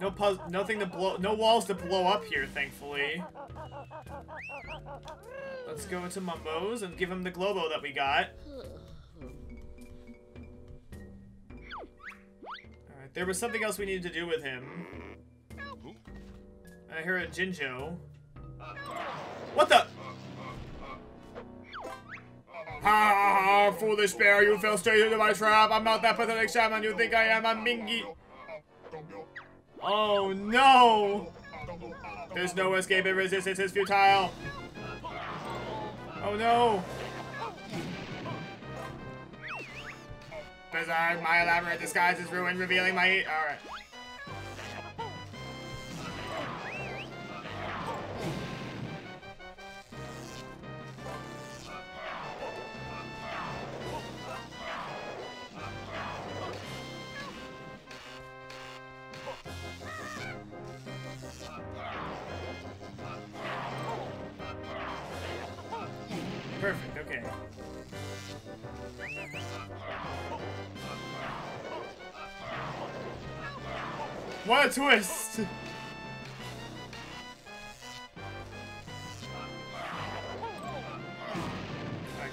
No puz nothing to blow- no walls to blow up here, thankfully. Let's go into Mumbo's and give him the Globo that we got. Alright, there was something else we needed to do with him. I hear a Jinjo. What the? Ha ha ha! Foolish bear, you fell straight into my trap. I'm not that pathetic shaman you think I am. I'm Mingy. Oh no! There's no escaping resistance. It's futile. Oh no! Bizarre, my elaborate disguise is ruined, revealing my. Alright.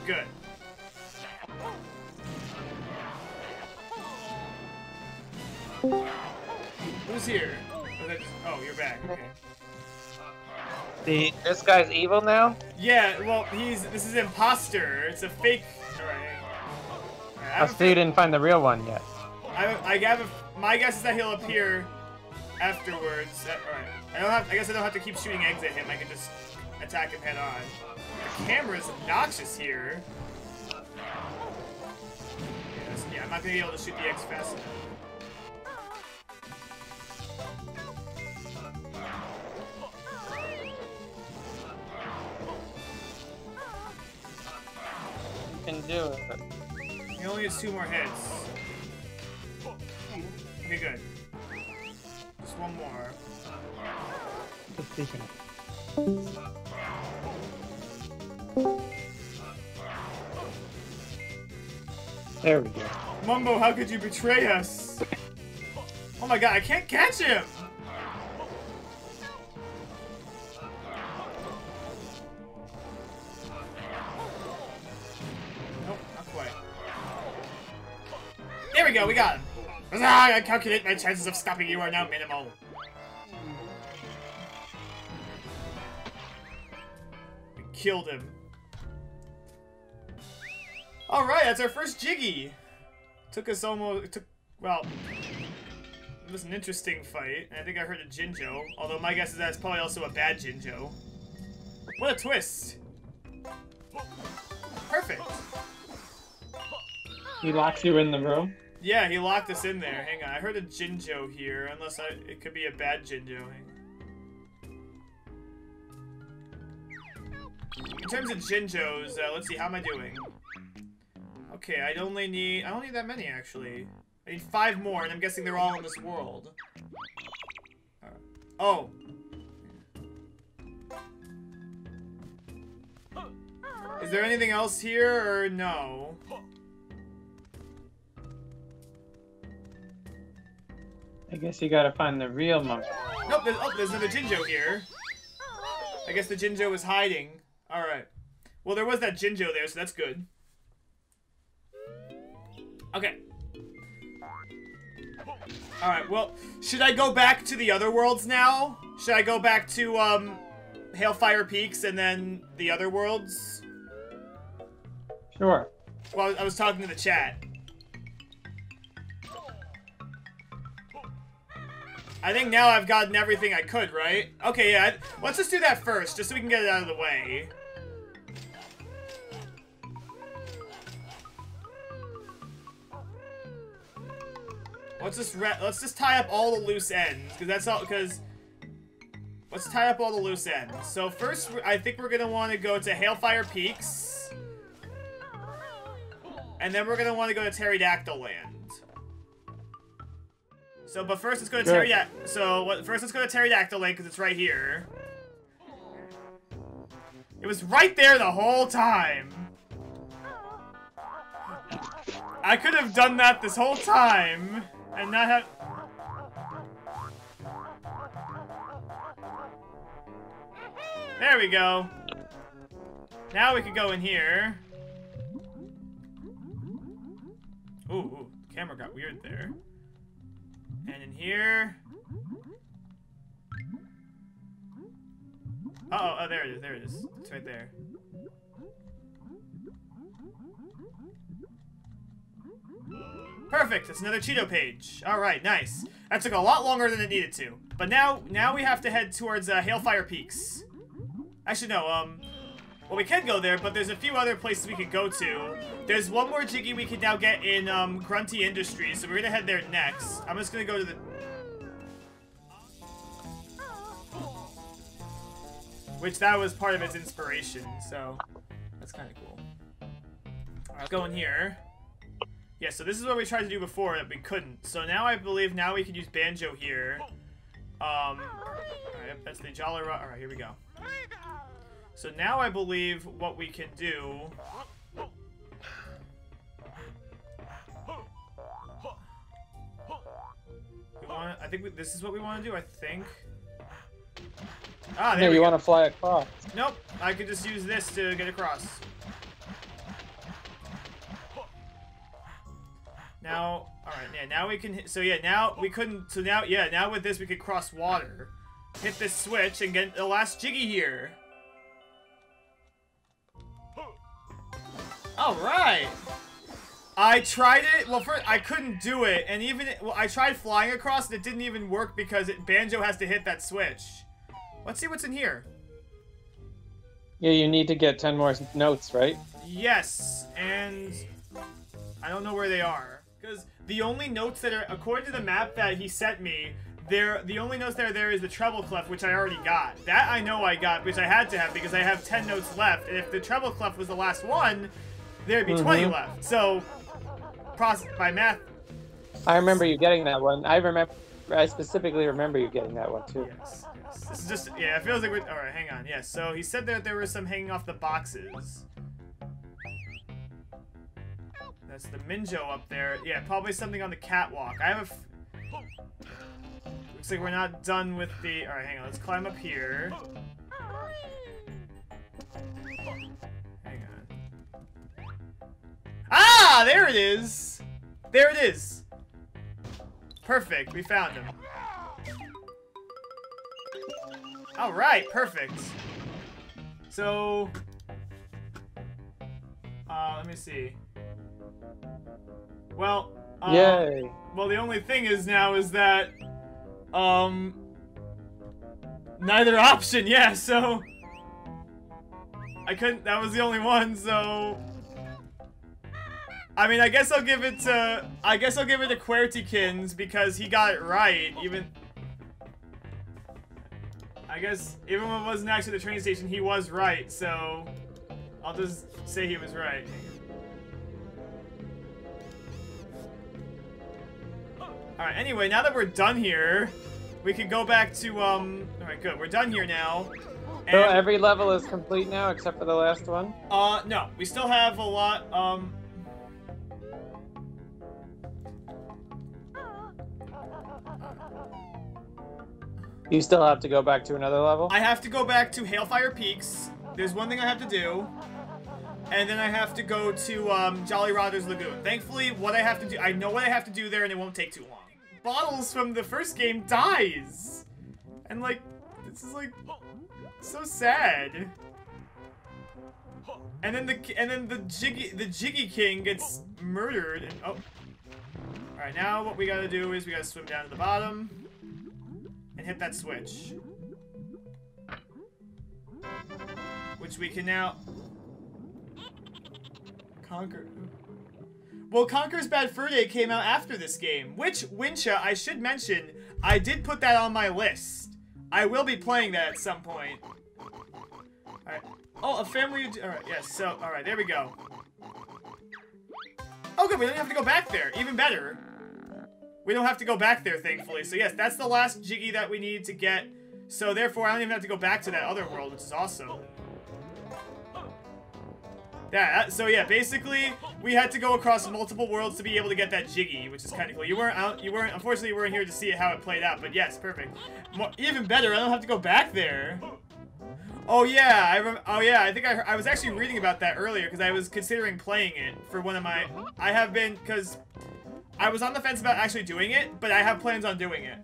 Good. Who's here? Oh, just- oh, you're back, okay. The this guy's evil now. Yeah, well, he's this is imposter. It's a fake. Alright. Alright, I I have a still didn't find the real one yet. I, I have a, my guess is that he'll appear afterwards. Uh, Alright. I don't have. I guess I don't have to keep shooting eggs at him. I can just attack him head on. The is obnoxious here. Yes, yeah, I'm not gonna be able to shoot the X fast enough. You can do it. He only has two more hits. Okay, good. Just one more. There we go. Mumbo, how could you betray us? Oh my god, I can't catch him! There we go, we got him! I calculate my chances of stopping you are now minimal. We killed him. Alright, that's our first Jiggy! Took us almost, took, well, it was an interesting fight. I think I heard a Jinjo, although my guess is that it's probably also a bad Jinjo. What a twist! Perfect! He locks you in the room. Yeah, he locked us in there. Hang on, I heard a Jinjo here, unless I, it could be a bad Jinjo. In terms of Jinjos, uh, let's see, how am I doing? Okay, I only need, I don't need that many, actually. I need five more, and I'm guessing they're all in this world. Uh, oh. Is there anything else here, or no? I guess you gotta find the real monkey. Nope, there's, oh, there's another Jinjo here. I guess the Jinjo was hiding. Alright. Well, there was that Jinjo there, so that's good. Okay. Alright, well, should I go back to the other worlds now? Should I go back to, um, Hailfire Peaks and then the other worlds? Sure. Well, I was talking to the chat. I think now I've gotten everything I could, right? Okay, yeah, let's just do that first, just so we can get it out of the way. Let's just re let's just tie up all the loose ends, because that's all, because... Let's tie up all the loose ends. So first, I think we're gonna want to go to Hailfire Peaks. And then we're gonna want to go to Terrydactyland. So, but first let's go to. Pterodactyl. So, what, first let's go to Terrydactyland because it's right here. It was right there the whole time. I could have done that this whole time and not have... There we go. Now we can go in here. Ooh, ooh, the camera got weird there. And in here... Uh oh, oh, there it is, there it is. It's right there. Perfect, it's another Cheato page. Alright, nice. That took a lot longer than it needed to. But now, now we have to head towards uh, Hailfire Peaks. Actually, no, um... Well, we can go there, but there's a few other places we could go to. There's one more Jiggy we can now get in um, Grunty Industries, so we're gonna head there next. I'm just gonna go to the... Which that was part of its inspiration, so that's kind of cool. Alright, let's go in here. Yeah, so this is what we tried to do before that we couldn't. So now I believe now we can use Banjo here. Um, alright, that's the Jolly Ro- Alright, here we go. So now I believe what we can do... We want I think we, this is what we want to do, I think. Ah, there Yeah, we go. want to fly across. Nope, I could just use this to get across. Now, alright, yeah, now we can so yeah, now we couldn't, so now, yeah, now with this we could cross water. Hit this switch and get the last Jiggy here. Alright! I tried it, well first, I couldn't do it, and even, well, I tried flying across and it didn't even work because it, Banjo has to hit that switch. Let's see what's in here. Yeah, you need to get 10 more notes, right? Yes, and I don't know where they are. Because the only notes that are, according to the map that he sent me, there the only notes that are there is the treble clef, which I already got. That I know I got, which I had to have because I have 10 notes left. And if the treble clef was the last one, there'd be 20 Mhm. left. So, process by math, I remember you getting that one. I remember. I specifically remember you getting that one too. yes, yes. This is just, yeah, it feels like we're, alright, hang on. Yes, so he said that there were some hanging off the boxes. That's the Minjo up there. Yeah, probably something on the catwalk. I have a. Looks like we're not done with the. Alright, hang on. Let's climb up here. Hang on. Ah! There it is! There it is! Perfect. We found him. Alright, perfect. So. Uh, let me see. Well, um, Yay! well, the only thing is now is that, um, neither option. Yeah, so I couldn't. That was the only one. So I mean, I guess I'll give it to. I guess I'll give it to QWERTYkins because he got it right. Even. I guess even when it wasn't actually the train station, he was right. So I'll just say he was right. Alright, anyway, now that we're done here, we can go back to, um... Alright, good. We're done here now. So every level is complete now except for the last one? uh, no. We still have a lot, um... You still have to go back to another level? I have to go back to Hailfire Peaks. There's one thing I have to do. And then I have to go to, um, Jolly Roger's Lagoon. Thankfully, what I have to do... I know what I have to do there, and it won't take too long. Bottles from the first game dies! And, like, this is, like, so sad. And then the and then the Jiggy the Jiggy King gets murdered and oh. Alright, now what we gotta do is we gotta swim down to the bottom and hit that switch. Which we can now conquer. Well, Conker's Bad Fur Day came out after this game, which Wincha, I should mention, I did put that on my list. I will be playing that at some point. Alright. Oh, a family. Alright, yes, so, alright, there we go. Oh, good, we don't have to go back there. Even better. We don't have to go back there, thankfully. So, yes, that's the last Jiggy that we need to get. So, therefore, I don't even have to go back to that other world, which is awesome. Yeah, uh, so yeah, basically, we had to go across multiple worlds to be able to get that Jiggy, which is kind of cool. You weren't out, you weren't, unfortunately, you weren't here to see how it played out, but yes, perfect. Mo even better, I don't have to go back there. Oh yeah, I rem oh yeah, I think I I was actually reading about that earlier because I was considering playing it for one of my I have been because I was on the fence about actually doing it, but I have plans on doing it.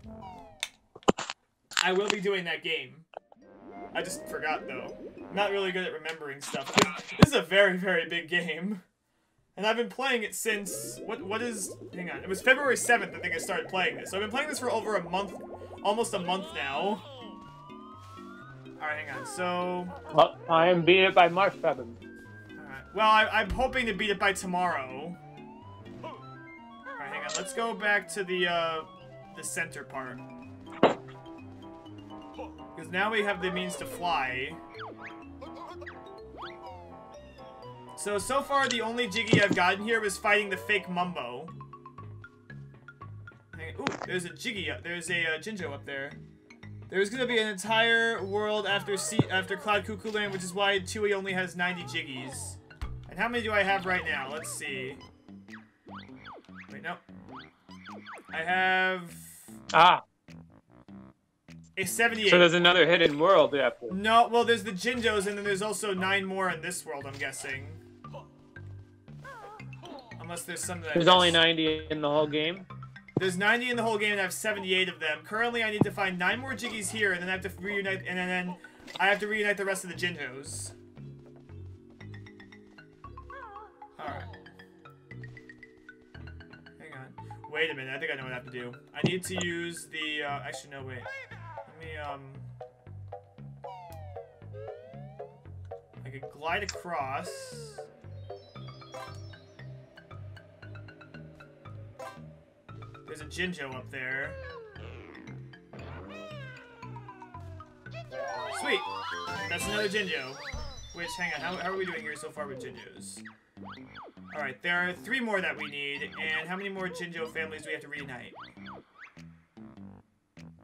I will be doing that game. I just forgot though. I'm not really good at remembering stuff. This is a very very big game. And I've been playing it since what what is hang on. It was February 7th I think I started playing this. So I've been playing this for over a month almost a month now. Alright, hang on. So Well, I am beat it by March 7th. Alright. Well, I, I'm hoping to beat it by tomorrow. Alright, hang on. Let's go back to the, uh, the center part. Because now we have the means to fly. So, so far the only Jiggy I've gotten here was fighting the fake Mumbo. Ooh, there's a Jiggy up, there's a uh, Jinjo up there. There's gonna be an entire world after C after Cloud Cuckoo Land, which is why Tooie only has 90 Jiggies. And how many do I have right now? Let's see. Wait, no. I have Ah, a 78. so there's another hidden world after. No, well, there's the Jinjos, and then there's also nine more in this world, I'm guessing. Unless there's some that I There's only 90 in the whole game. There's 90 in the whole game, and I have 78 of them. Currently, I need to find nine more Jiggies here, and then I have to reunite, and then I have to reunite the rest of the Jinjos. Alright. Hang on. Wait a minute, I think I know what I have to do. I need to use the, uh, actually, no, wait. Let me, um... I could glide across. Jinjo up there. Sweet! That's another Jinjo. Which, hang on, how, how are we doing here so far with Jinjos? Alright, there are three more that we need, and how many more Jinjo families do we have to reunite?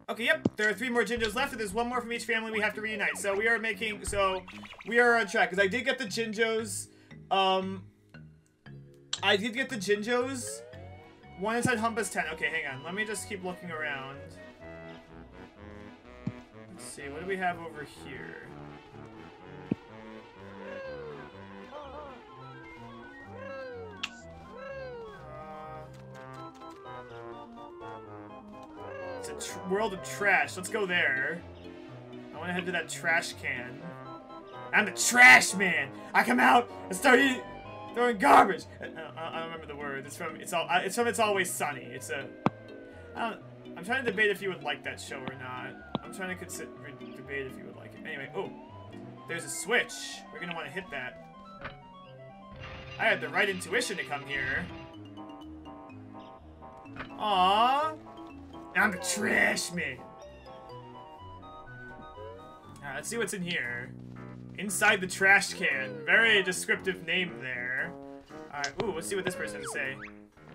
Okay, yep, there are three more Jinjos left, and there's one more from each family we have to reunite. So we are making, so we are on track, because I did get the Jinjos, um, I did get the Jinjos, one inside Humpus 10. Okay, hang on. Let me just keep looking around. Let's see, what do we have over here? Uh, it's a world of trash. Let's go there. I want to head to that trash can. I'm the trash man. I come out and start eating, throwing garbage. I, I, I don't remember the word. It's from it's all. It's from It's Always Sunny. It's a. I don't, I'm trying to debate if you would like that show or not. I'm trying to consider debate if you would like it. Anyway, oh, there's a switch. We're gonna want to hit that. I had the right intuition to come here. Aww. I'm the trash man. Alright, let's see what's in here. Inside the trash can. Very descriptive name there. Alright, ooh, let's see what this person say.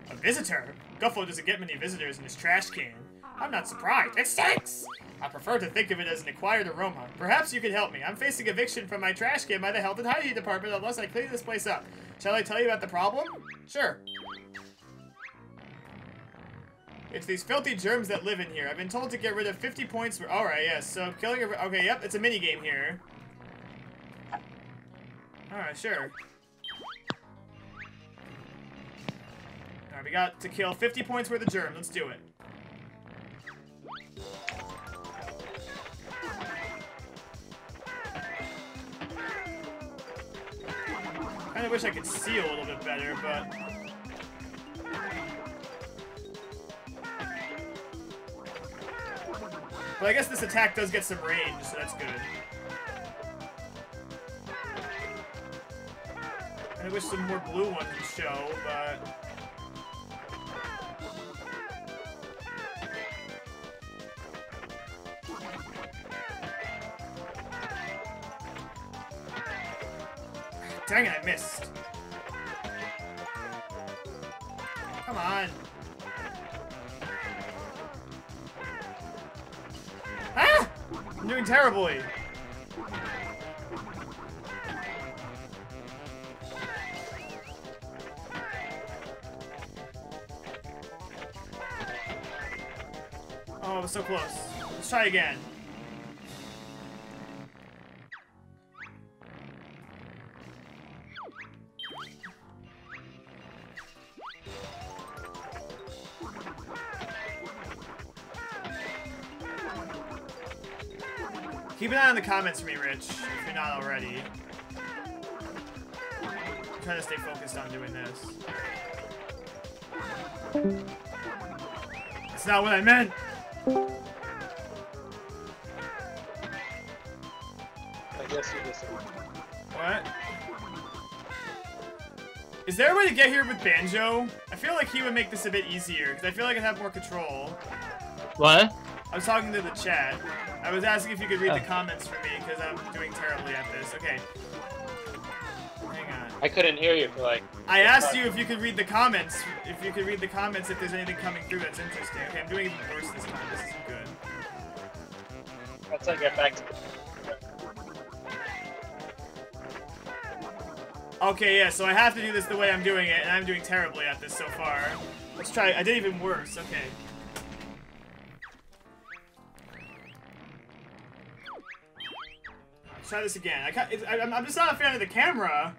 A visitor? Guffo doesn't get many visitors in his trash can. I'm not surprised. It stinks! I prefer to think of it as an acquired aroma. Perhaps you could help me. I'm facing eviction from my trash can by the health and hygiene department unless I clean this place up. Shall I tell you about the problem? Sure. It's these filthy germs that live in here. I've been told to get rid of 50 points for- Alright, yes. So, killing a- Okay, yep, it's a mini game here. Alright, sure. Alright, we got to kill 50 points worth of germ. Let's do it. Kinda wish I could see a little bit better, but... But I guess this attack does get some range, so that's good. I wish some more blue ones would show, but... Dang it, I missed. Come on. Ah! I'm doing terribly. Oh, it was so close. Let's try again. Keep an eye on the comments for me, Rich, if you're not already. I'm trying to stay focused on doing this. That's not what I meant! I guess you just. What? Is there a way to get here with Banjo? I feel like he would make this a bit easier, because I feel like I'd have more control. What? I was talking to the chat. I was asking if you could read the Oh. comments for me, because I'm doing terribly at this. Okay. Hang on. I couldn't hear you for like. I asked you if you could read the comments, if you could read the comments if there's anything coming through that's interesting. Okay, I'm doing even worse this time. This isn't good. Once I get back. Okay, yeah, so I have to do this the way I'm doing it, and I'm doing terribly at this so far. Let's try, I did even worse, okay. Try this again. I I, I'm just not a fan of the camera.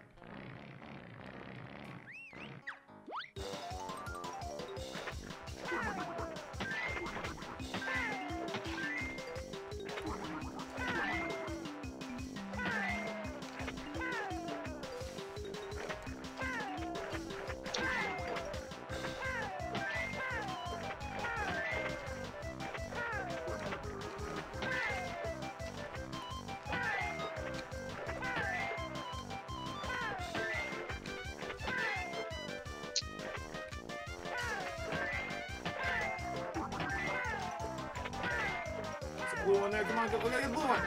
Blue one there. Come on, go, look at the blue one.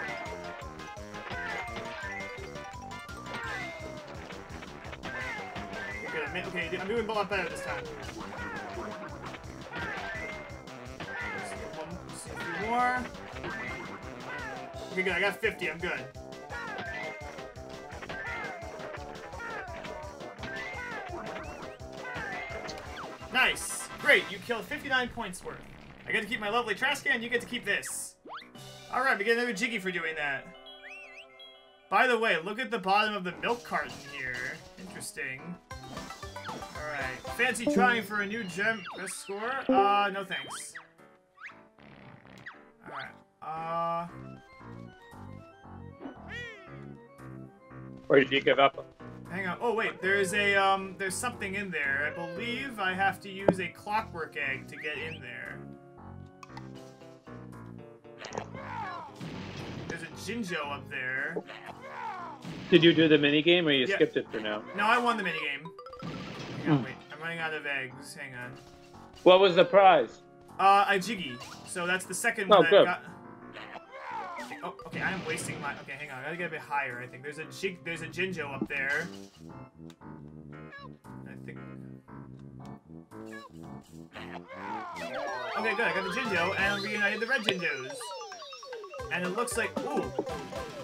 Okay, Okay, I'm doing a lot better this time. Get one, more. Okay, good. I got 50. I'm good. Nice. Great. You killed 59 points worth. I get to keep my lovely trash can. You get to keep this. All right, we get another Jiggy for doing that. By the way, look at the bottom of the milk carton here. Interesting. Alright. Fancy trying for a new gem best score? Uh, no thanks. Alright. Uh, Or did you give up? hang on. Oh, wait. There's a, um, there's something in there. I believe I have to use a clockwork egg to get in there. Jinjo up there. Did you do the mini game or you Yeah. skipped it for now? No, I won the minigame. Hang on, wait. I'm running out of eggs. Hang on. What was the prize? Uh, a Jiggy. So that's the second Oh, one I good. got. Oh, okay, I am wasting my... Okay, hang on. I gotta get a bit higher, I think. There's a jig... There's a Jinjo up there. I think... Okay, good. I got the Jinjo, and I'm reunited the red Jinjos. And it looks like... Ooh!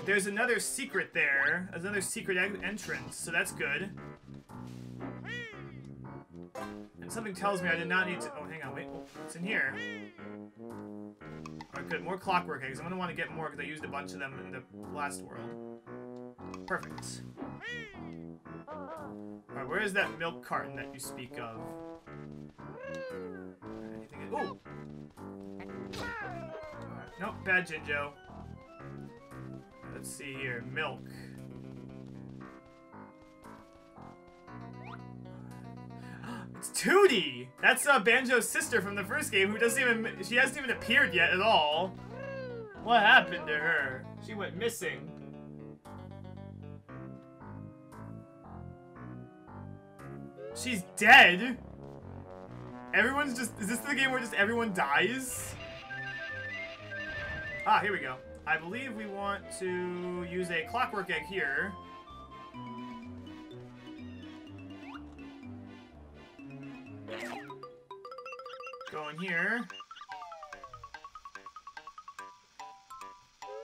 There's another secret there. There's another secret entrance, so that's good. And something tells me I did not need to... Oh, hang on, wait. What's in here? Alright, good. More clockwork eh, eggs. I'm gonna want to get more because I used a bunch of them in the last world. Perfect. Alright, where is that milk carton that you speak of? Bad Jinjo. Let's see here. Milk. It's Tootie! That's uh, Banjo's sister from the first game who doesn't even- she hasn't even appeared yet at all. What happened to her? She went missing. She's dead? Everyone's just- is this the game where just everyone dies? Ah, here we go. I believe we want to use a clockwork egg here. Go in here.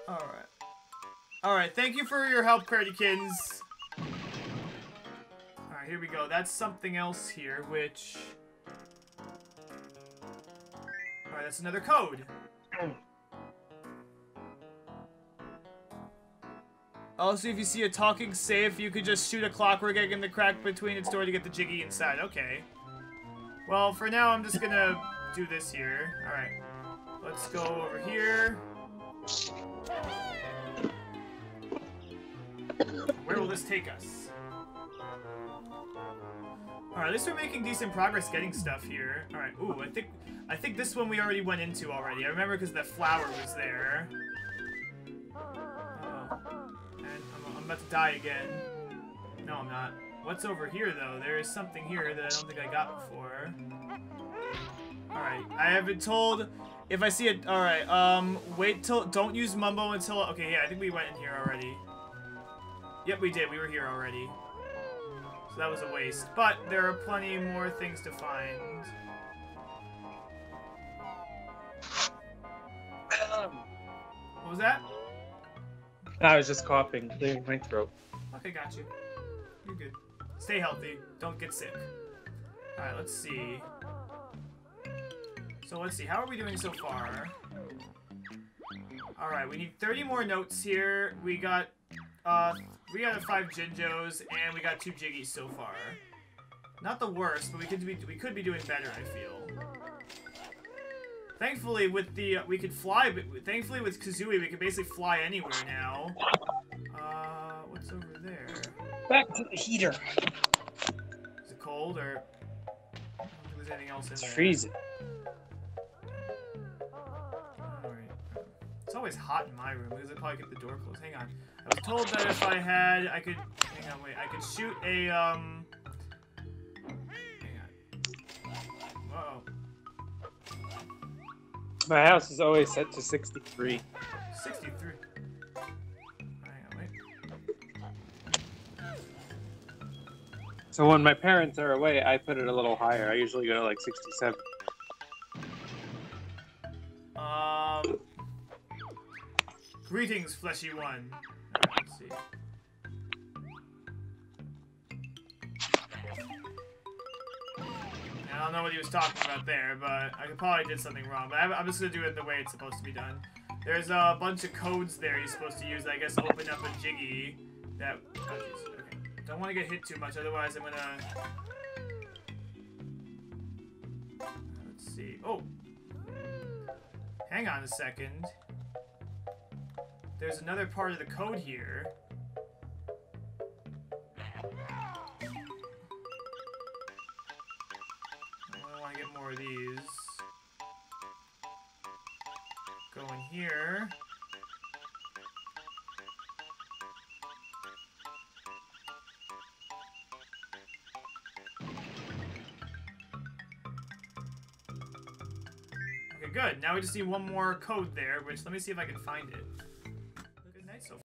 Alright. Alright, thank you for your help, Credikins. Alright, here we go. That's something else here, which... Alright, that's another code. Also, if you see a talking safe, you could just shoot a clockwork egg in the crack between its door to get the jiggy inside. Okay. Well, for now, I'm just gonna do this here. Alright. Let's go over here. Where will this take us? Alright, at least we're making decent progress getting stuff here. Alright, ooh, I think I think this one we already went into already. I remember because the flower was there. About to die again. No, I'm not. What's over here, though? There is something here that I don't think I got before. Alright, I have been told if I see it... Alright, um, wait till... Don't use Mumbo until... Okay, yeah, I think we went in here already. Yep, we did. We were here already. So that was a waste. But there are plenty more things to find. What was that? I was just coughing, clearing my throat. Okay, got you. You're good. Stay healthy. Don't get sick. Alright, let's see. So let's see. How are we doing so far? Alright, we need 30 more notes here. We got uh we got five Jinjos and we got two Jiggies so far. Not the worst, but we could be we could be doing better, I feel. Thankfully, with the uh, we could fly. But thankfully, with Kazooie, we can basically fly anywhere now. Uh, what's over there? Back to the heater. Is it cold or? I there's anything else in It's there. freezing. Alright. It's always hot in my room because I probably get the door closed. Hang on. I was told that if I had, I could. Hang on, wait. I could shoot a um. Hang on. Whoa. My house is always set to 63. 63. Hang on, wait. So when my parents are away, I put it a little higher. I usually go to like 67. Um. Greetings, fleshy one. I don't know what he was talking about there, but I probably did something wrong. But I'm, just gonna do it the way it's supposed to be done. There's a bunch of codes there you're supposed to use. that I guess open up a jiggy. That. Oh. Okay. Don't want to get hit too much, otherwise I'm gonna. Let's see. Oh. Hang on a second. There's another part of the code here. More of these. Go in here. Okay, good. Now we just need one more code there, which let me see if I can find it.